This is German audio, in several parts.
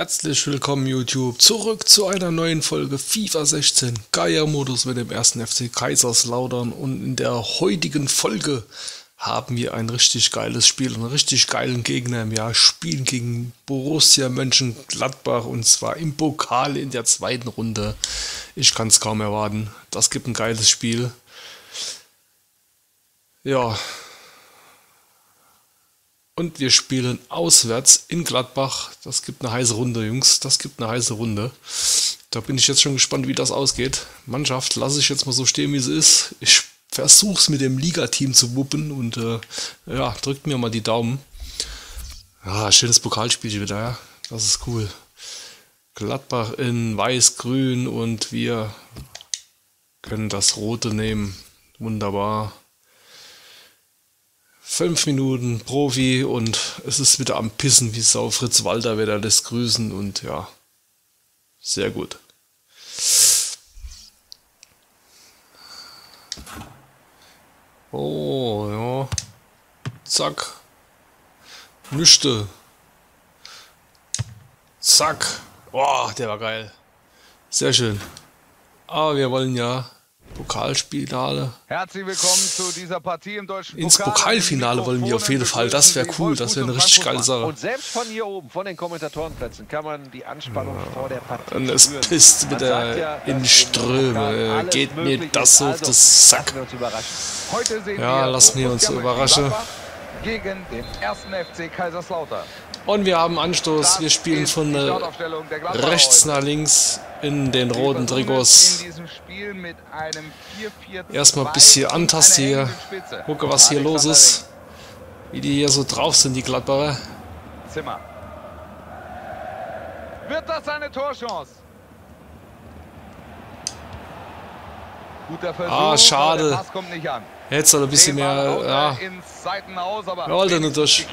Herzlich willkommen YouTube, zurück zu einer neuen Folge FIFA 16 Gaia-Modus mit dem ersten FC Kaiserslautern. Und in der heutigen Folge haben wir ein richtig geiles Spiel, einen richtig geilen Gegner im Jahr, spielen gegen Borussia Mönchengladbach und zwar im Pokal in der zweiten Runde. Ich kann es kaum erwarten, das gibt ein geiles Spiel. Ja, und wir spielen auswärts in Gladbach. Das gibt eine heiße Runde, Jungs. Das gibt eine heiße Runde. Da bin ich jetzt schon gespannt, wie das ausgeht. Mannschaft lasse ich jetzt mal so stehen, wie sie ist. Ich versuche es mit dem Ligateam zu wuppen und äh, ja, drückt mir mal die Daumen. Ja, schönes Pokalspiel wieder, ja. Das ist cool. Gladbach in weiß-grün und wir können das Rote nehmen. Wunderbar. Fünf Minuten Profi und es ist wieder am Pissen wie Sau. Fritz Walter wird alles grüßen und ja, sehr gut. Oh, ja. Zack. Nüchte. Zack. Boah, der war geil. Sehr schön. Aber wir wollen ja Pokalfinale. Herzlich willkommen zu dieser Partie im deutschen Ins Pokalfinale wollen wir auf jeden Fall. Das wäre cool. Das wäre eine richtig geile Sache. Und selbst von hier oben, von den Kommentatorenplätzen, kann man die Anspannung ja. vor der Partie Und es pisst wieder ja, in Ströme. Geht mir das auf das Sack. ja, lassen wir uns überraschen. Gegen den ersten FC Kaiserslautern. Und wir haben Anstoß. Wir spielen von rechts nach links in den roten Trikots. Erstmal ein bisschen antasten hier. Gucke, was hier los ist. Wie die hier so drauf sind, die Gladbacher. Zimmer. Wird das eine Torchance? Ah, schade. Jetzt soll ein bisschen mehr. Ja. Jawohl, dann durch.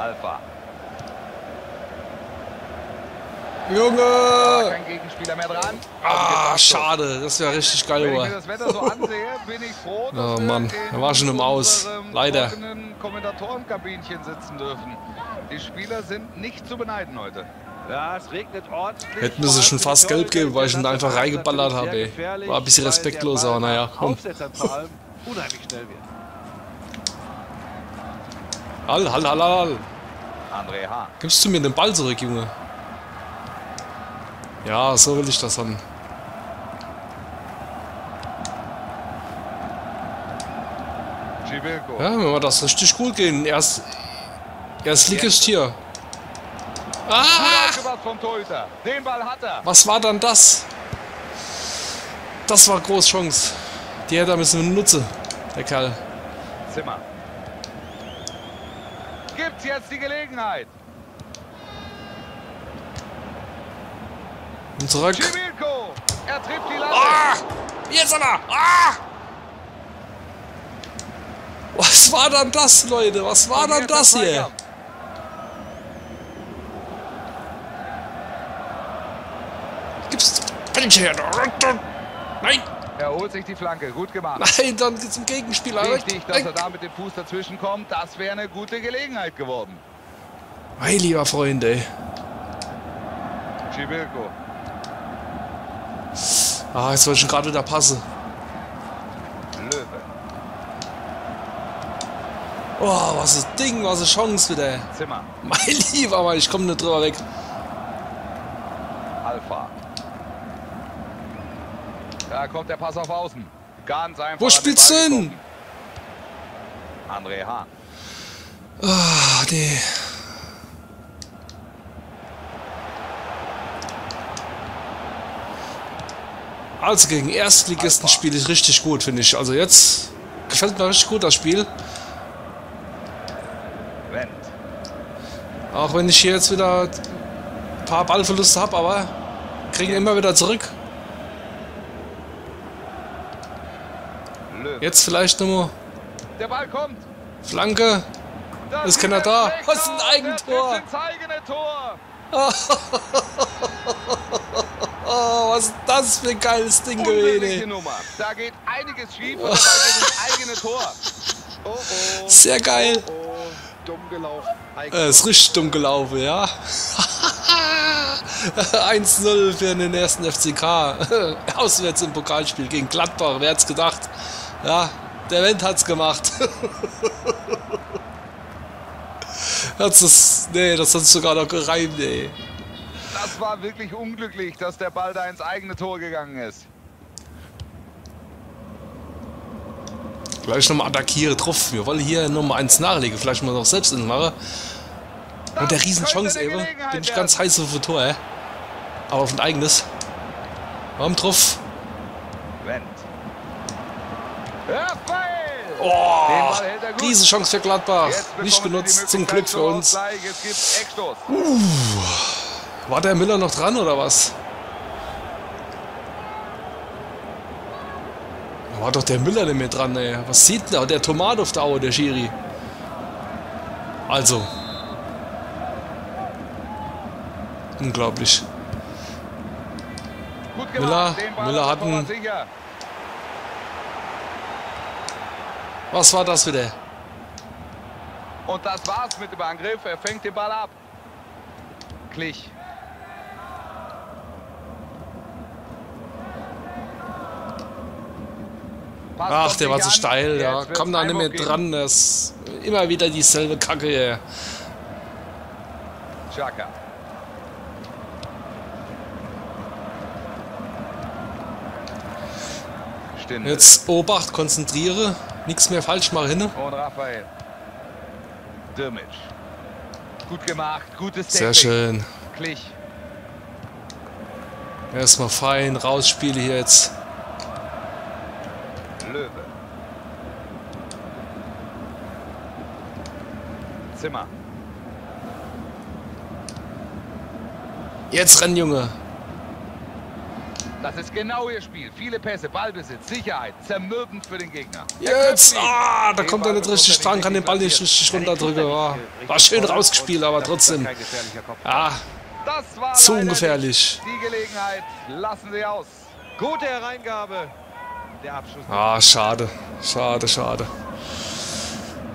Alpha. Junge! Kein Gegenspieler mehr dran. Ah, schade. Das wäre richtig geil, Wenn ich das Wetter so ansehe, bin ich froh, dass oh Mann, er war schon im Aus. Leider. Kommentatorenkabinchen sitzen dürfen. Die Spieler sind nicht zu beneiden heute. Ja, es regnet ordentlich. Hätten wir sie schon fast gelb geben, weil ich ihn einfach reingeballert habe. Ey. War ein bisschen respektlos, aber naja. Komm. unheimlich schnell wird. Hall, hall, hall, hall. André Hahn. Gibst du mir den Ball zurück, Junge? Ja, so will ich das haben. Ja, wenn wir das richtig gut gehen. Erst, erst liegest hier. Ah! Was war dann das? Das war groß Chance. Die hätte er müssen nutzen, der Kerl. Zimmer. Gibt's jetzt die Gelegenheit? Und zurück. Er trifft die Latte. Ah! Jetzt aber! Ah! Was war dann das, Leute? Was war dann das hier? Gibt's? Nein! Er holt sich die Flanke. Gut gemacht. Nein, dann zum Gegenspieler. Wichtig, dass er da mit dem Fuß dazwischen kommt. Das wäre eine gute Gelegenheit geworden. Mein lieber Freund, ey. Chibilko. Ah, jetzt soll ich gerade da passen. Löwe. Oh, was ein Ding, was eine Chance wieder. Zimmer. Mein lieber Mann, ich komme nicht drüber weg. Alpha. Da kommt der Pass auf Außen. Ganz einfach. Wo spielst du hin? André Hahn. Ah, nee. Also gegen Erstligisten spiele ich richtig gut, finde ich. Also jetzt gefällt mir richtig gut das Spiel. Auch wenn ich hier jetzt wieder ein paar Ballverluste habe, aber kriegen immer wieder zurück. Jetzt vielleicht nochmal. Der Ball kommt. Flanke. ist keiner da. Was ist ein Eigentor? Oh, was ist das für ein geiles Ding gewesen? Da geht einiges schief und dabei ins eigene Tor. Oh, oh. Sehr geil. Oh, oh. dumm gelaufen. Äh, ist richtig dumm gelaufen, ja. 1-0 für den ersten FCK. Auswärts im Pokalspiel gegen Gladbach. Wer hat's gedacht? Ja, der Wendt hat's gemacht. das ist, nee, das hat sogar noch gereimt, ey. Das war wirklich unglücklich, dass der Ball da ins eigene Tor gegangen ist. Gleich nochmal attackiere drauf. Wir wollen hier Nummer 1 nachlegen. Vielleicht mal noch selbst machen. Und der Riesenchance, eben. Bin ich ganz heiß auf ein Tor, ey. Aber auf ein eigenes. Warum drauf? Wendt. Oh, Riesenchance für Gladbach. Nicht genutzt, zum Glück für uns. Uh, war der Miller noch dran oder was? War doch der Müller nicht mehr dran, ey. Was sieht denn da? Der Tomat auf der Aue, der Schiri. Also. Unglaublich. Müller, Müller hat einen... Was war das wieder? Und das war's mit dem Angriff. Er fängt den Ball ab. Klich. Ach, der war zu steil, ja. Komm da nicht mehr dran. Das ist immer wieder dieselbe Kacke. Chaka. Jetzt Obacht, konzentriere. Nichts mehr falsch machen hin. Und Raphael. Dirmic. Gut gemacht, gutes. Sehr schön. Klich. Erstmal fein, rausspiele hier jetzt. Löwe. Zimmer. Jetzt renn, Junge. Das ist genau ihr Spiel. Viele Pässe, Ballbesitz, Sicherheit, zermürbend für den Gegner. Jetzt! Ah, da kommt er nicht richtig dran, kann den Ball nicht richtig runterdrücken. Oh, war schön rausgespielt, aber trotzdem. Ja, zu ungefährlich. Die Gelegenheit lassen sie aus. Gute Hereingabe. Der Abschluss. Ah, schade. Schade, schade.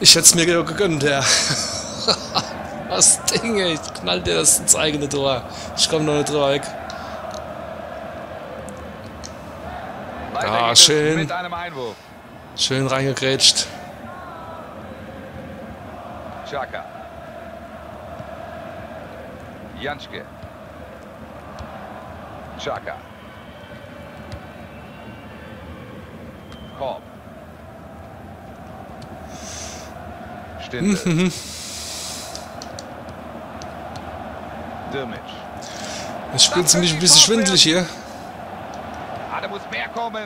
Ich hätte es mir gegönnt, ja. Was Ding, ey. Ich knall dir das ins eigene Tor. Ich komme noch nicht drüber weg. Ah, schön. Schön reingegrätscht. Chaka. Janschke. Chaka. Korb. Stindl. Mhm. Dirmic. Es spielt ziemlich ein bisschen schwindelig hier. Ah, da muss mehr kommen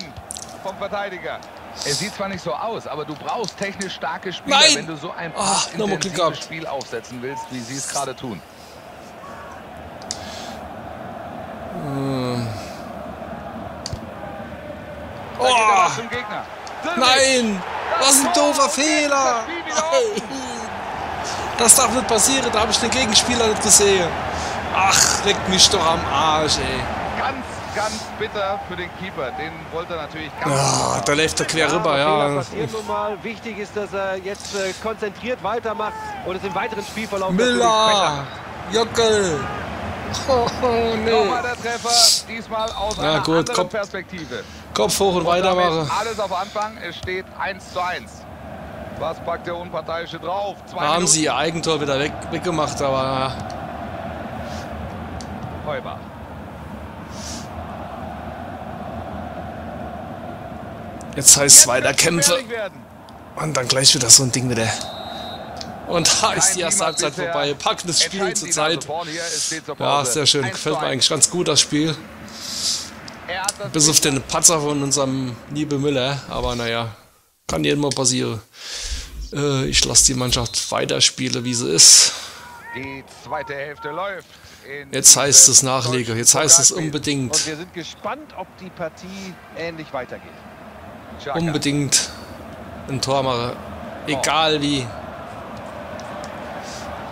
vom Verteidiger. Es sieht zwar nicht so aus, aber du brauchst technisch starke Spieler, Nein! wenn du so ein Ach, Glück gehabt. Spiel aufsetzen willst, wie sie es gerade tun. Er Oh, nein! Was ein doofer Fehler! Das darf nicht passieren, da habe ich den Gegenspieler nicht gesehen. Ach, leck mich doch am Arsch, ey. Ganz, bitter für den Keeper. Den wollte er natürlich ganz Ja, da läuft er quer rüber, ja. nun mal. Wichtig ist, dass er jetzt äh, konzentriert weitermacht und es im weiteren Spielverlauf Miller! Jockel! Oh, nee. Nochmal der Treffer, diesmal aus Ja, einer gut, anderen komm. Perspektive. Kopf hoch und Und weitermachen. Alles auf Anfang, es steht 1 zu 1. Was packt der Unparteiische drauf? Zwei haben Minuten. sie ihr Eigentor wieder weg, weggemacht, aber Heubach. Jetzt heißt es weiter Kämpfe. Und dann gleich wieder so ein Ding wieder. Und da ist die erste Halbzeit vorbei. Packendes Spiel zur Zeit. Ja, sehr schön. 1 Gefällt mir 1. eigentlich ganz gut, das Spiel. Bis auf den Patzer von unserem Liebe Müller. Aber naja, kann jedem mal passieren. Äh, ich lasse die Mannschaft weiterspielen, wie sie ist. Die zweite Hälfte läuft. Jetzt heißt es diesem Nachlege. Jetzt heißt es unbedingt, Und wir sind gespannt, ob die Partie ähnlich weitergeht. Unbedingt ein Tor machen. Egal wie.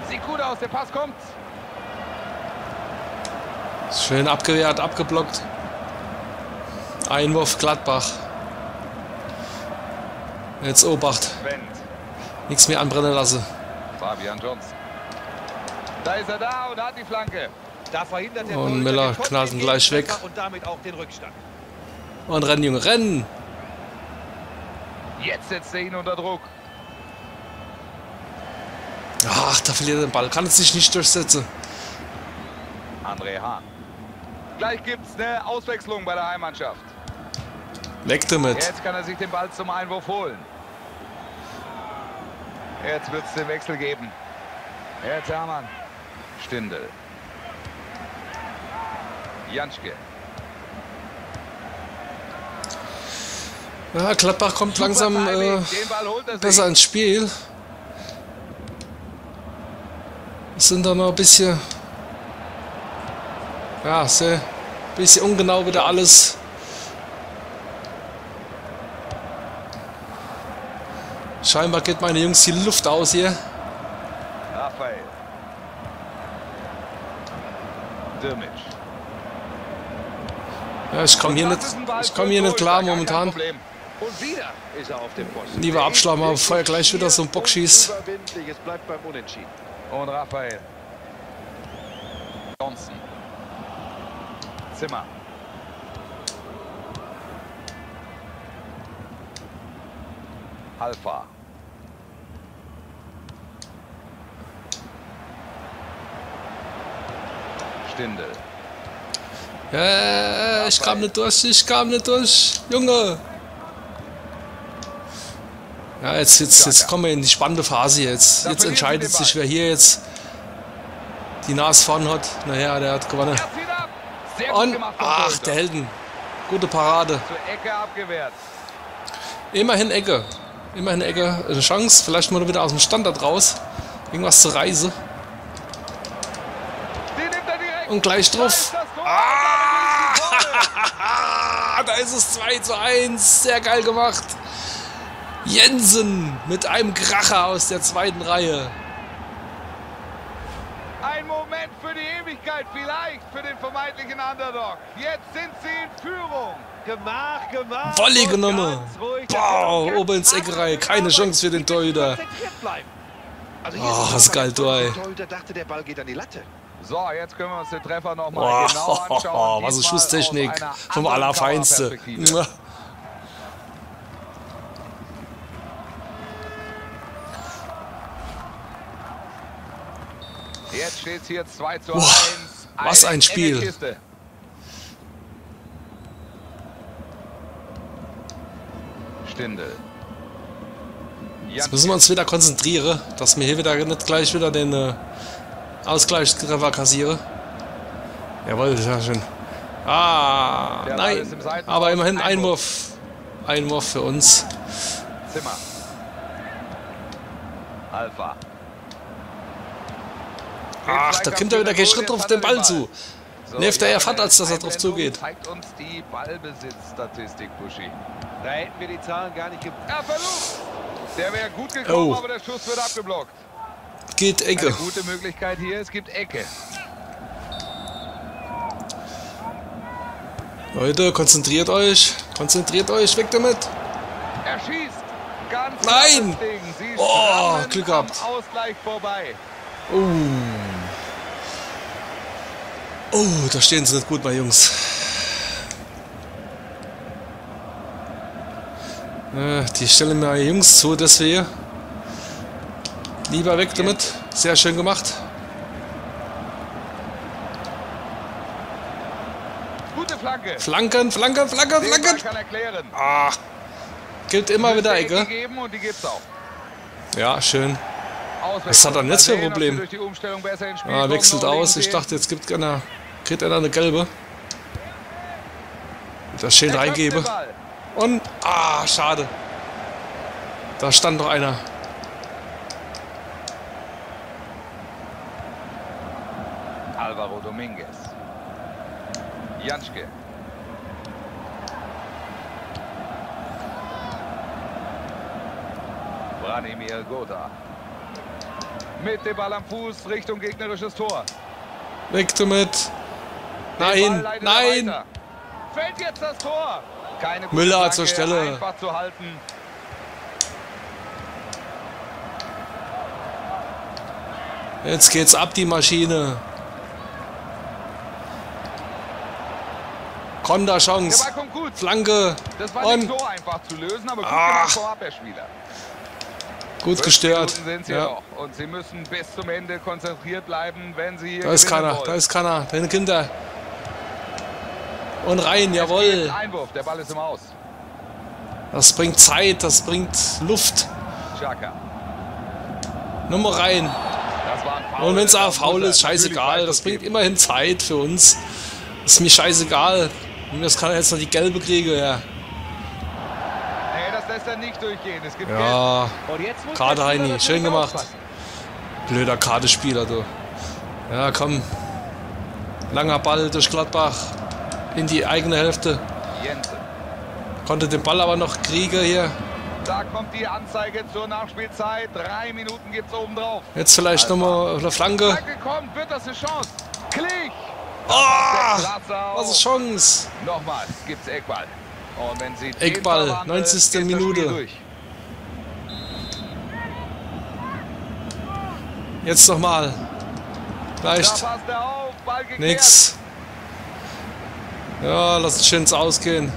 Sieht gut aus, der Pass kommt. Schön abgewehrt, abgeblockt. Einwurf Gladbach. Jetzt Obacht. Nichts mehr anbrennen lassen. Fabian Johnson. Da ist er da und hat die Flanke. Da verhindert der Und Kopf knallt ihn gleich weg. Und damit auch den Rückstand. Und rennen, Junge, rennen! Jetzt setzt er ihn unter Druck. Ach, da verliert er den Ball. Kann es sich nicht durchsetzen. André Hahn. Gleich gibt es eine Auswechslung bei der Heimmannschaft. Weg damit. Jetzt kann er sich den Ball zum Einwurf holen. Jetzt wird es den Wechsel geben. Jetzt Hermann. Stindel. Janschke. Ja, Gladbach kommt langsam Super äh, er sich. besser ins Spiel. Sind da noch ein bisschen. Ja, sehr. Bisschen ungenau wieder alles. Scheinbar geht meine Jungs die Luft aus hier. Raphael. Dirmic. Ja, ich komme hier nicht, ich komme hier nicht klar momentan. Problem. Und wieder ist er auf dem Posten. Lieber abschlagen, aber bevor er gleich wieder so einen Bock schießt. Es bleibt beim Unentschieden. Und Raphael. Johnson. Zimmer. Alpha. Stindel. Ja, ich kam nicht durch, ich kam nicht durch. Junge! Ja, jetzt, jetzt, jetzt kommen wir in die spannende Phase jetzt. Jetzt entscheidet sich, wer hier jetzt die Nase vorn hat. Naja, der hat gewonnen. Und, ach, der Helden. Gute Parade. Immerhin Ecke. Immerhin Ecke. Eine Chance. Vielleicht mal wieder aus dem Standard raus. Irgendwas zur Reise. Und gleich drauf. Ah, da ist es 2 zu 1. Sehr geil gemacht. Jensen mit einem Kracher aus der zweiten Reihe. Ein Moment für die Ewigkeit vielleicht für den vermeintlichen Underdog. Jetzt sind sie in Führung. Gemach, gemach. Volley genommen. Boah, man ganz oben ins Ecke Reihe. anders Keine. Chance für den Torhüter. Also hier Oh, ist das ist geil, ey. Der Torhüter dachte, der Ball geht an die Latte. So, jetzt können wir uns den Treffer nochmal Boah, genau anschauen. was eine Diesmal Schusstechnik vom anderen Jetzt steht hier 2 zu Boah, 1. was ein Spiel. Stindel. Jetzt müssen wir uns wieder konzentrieren, dass wir hier wieder nicht gleich wieder den äh, Ausgleichstreffer kassieren. Jawohl, sehr schön. Ah, nein. Aber immerhin. Einwurf. Einwurf für uns. Zimmer. Alpha. Ach, da kommt er wieder kein Schritt drauf den Ball zu. So, Nervt er ja, fad, als dass er drauf zugeht. zeigt uns die Ballbesitzstatistik, Buschi. Da hätten wir die Zahlen gar nicht gebraucht. Versucht. Der wäre gut gekommen, Oh. aber der Schuss wird abgeblockt. Geht Eine Ecke. gute Möglichkeit hier, es gibt Ecke. Leute, konzentriert euch. Konzentriert euch, weg damit. Er schießt. Ganz Nein. Oh, Glück gehabt. Ausgleich vorbei. Oh. Oh, da stehen sie nicht gut bei Jungs. Äh, die stellen mir Jungs zu, dass wir hier. Lieber weg damit. Sehr schön gemacht. Gute Flanke. Flanken, Flanken, Flanken, Flanken. Ah. Gilt immer wieder Ecke. Ja, schön. Was hat er denn jetzt für ein Problem? Ah, wechselt aus. Ich dachte, jetzt gibt einer, kriegt einer eine gelbe. Das Er köpft reingebe. Und, ah, schade. Da stand noch einer. Alvaro Dominguez. Janschke. Branimir Gotha. Mit dem Ball am Fuß Richtung gegnerisches Tor. Weg damit. Nein, nein. weiter. Fällt jetzt das Tor. Keine gute Müller Flanke, zur Stelle. Zu halten. Jetzt geht's ab, die Maschine. Kommt gut. Flanke. Das war Und nicht so einfach zu lösen, aber gut Ach. gut gestört. Ja. Und sie müssen bis zum Ende konzentriert bleiben, wenn sie Da ist keiner, wollen. da ist keiner. Deine Kinder. Und rein, jawohl. Einwurf, der Ball ist im Aus. Das bringt Zeit, das bringt Luft. Chaka. Nummer rein. Und wenn es auch faul ist, scheißegal. Das bringt immerhin Zeit für uns. Ist mir scheißegal. Und Das kann er jetzt noch die gelbe kriegen, ja. Nee, das lässt er nicht durchgehen. Es gibt Ja, Spieler Heini, schön gemacht. aufpassen. blöder Kartespieler, du. Ja, komm. Langer Ball durch Gladbach. In die eigene Hälfte. Jensen. Konnte den Ball aber noch kriegen hier. Da kommt die Anzeige zur Nachspielzeit. Drei Minuten gibt es oben drauf. Jetzt vielleicht nochmal eine Flanke. Danke kommt, wird das eine Chance. Klick! Oh, was ist Chance. Nochmal gibt's Eckball. Und wenn sie Eckball, verwandeln, 90. ist das Minute. Jetzt nochmal. Da Leicht. passt auf, Ball geklärt. Nix. Ja, lass es schön ausgehen.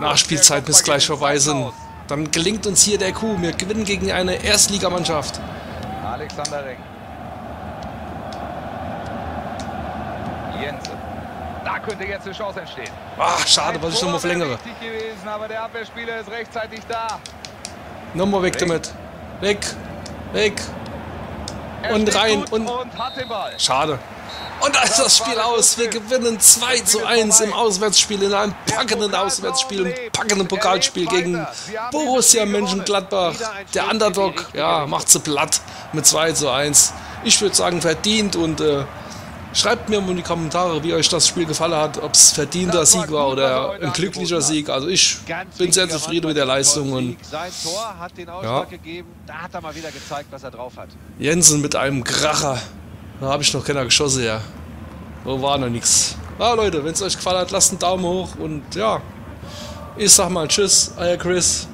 Nachspielzeit muss gleich vorbei. Aus. Dann gelingt uns hier der Coup. Wir gewinnen gegen eine Erstligamannschaft. Alexander Ring. Jensen. Da könnte jetzt eine Chance entstehen. Ah, schade, was ich nochmal verlängere. gewesen, aber der Abwehrspieler ist rechtzeitig da. Nochmal weg damit. Weg. Weg. Er Und rein und- und. Schade. Und da ist das Spiel aus. Wir gewinnen 2 zu 1 im Auswärtsspiel, in einem packenden Auswärtsspiel, im packenden Pokalspiel gegen Borussia Mönchengladbach. Der Underdog, ja, macht sie platt mit 2 zu 1. Ich würde sagen, verdient und äh, schreibt mir mal in die Kommentare, wie euch das Spiel gefallen hat, ob es verdienter Sieg war oder ein glücklicher Sieg. Also ich bin sehr zufrieden mit der Leistung und hat. Jensen mit einem Kracher. Da habe ich noch keiner geschossen, ja. So war noch nichts. Ja, Leute, wenn es euch gefallen hat, lasst einen Daumen hoch und ja. Ich sag mal Tschüss, euer Chris.